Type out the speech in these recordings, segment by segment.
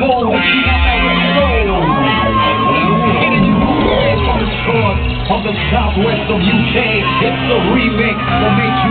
born. The southwest of UK, it's the remix that made you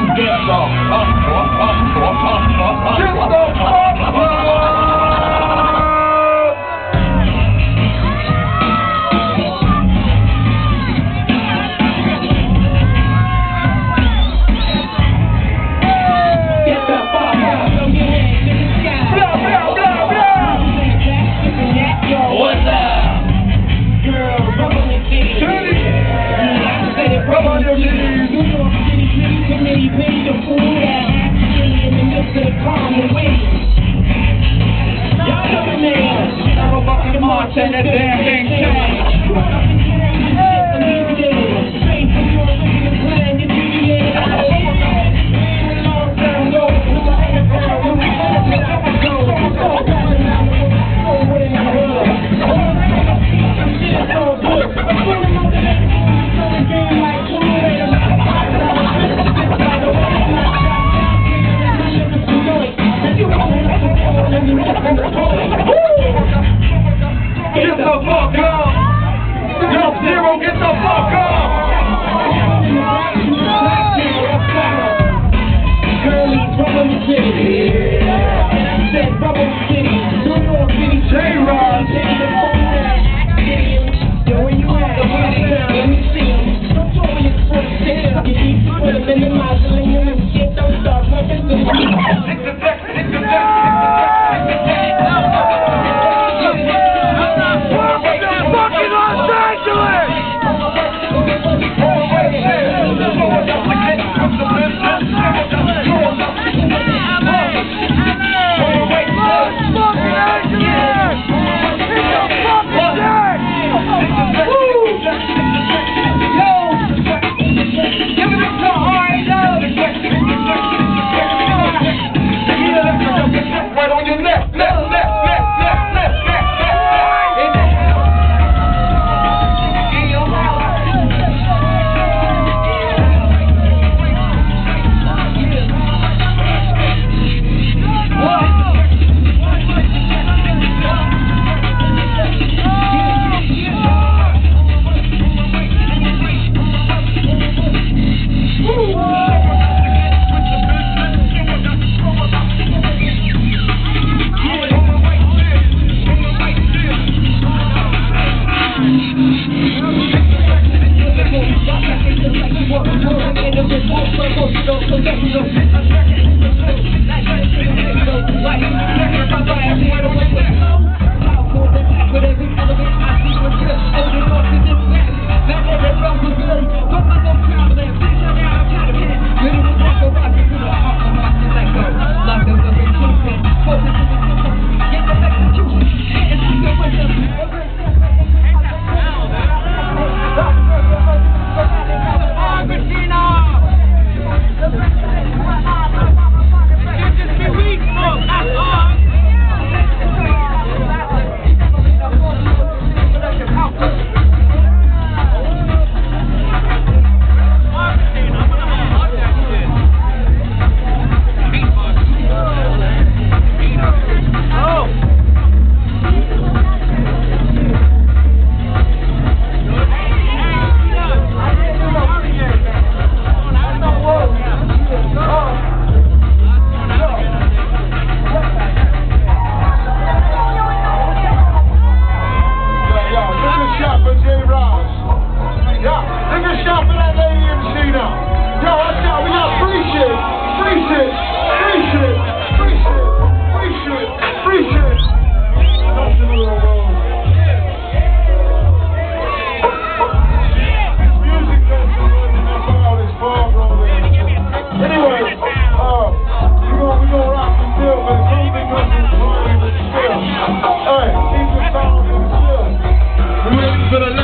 Don't forget, you. know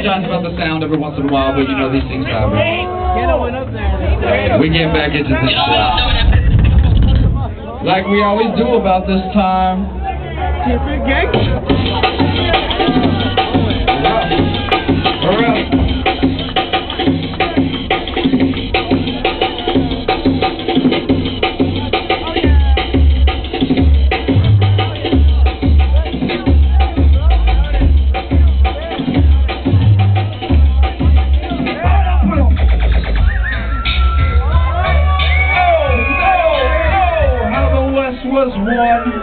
apologize about the sound every once in a while, but you know these things happen. We get back into this shit. Like we always do about this time. was one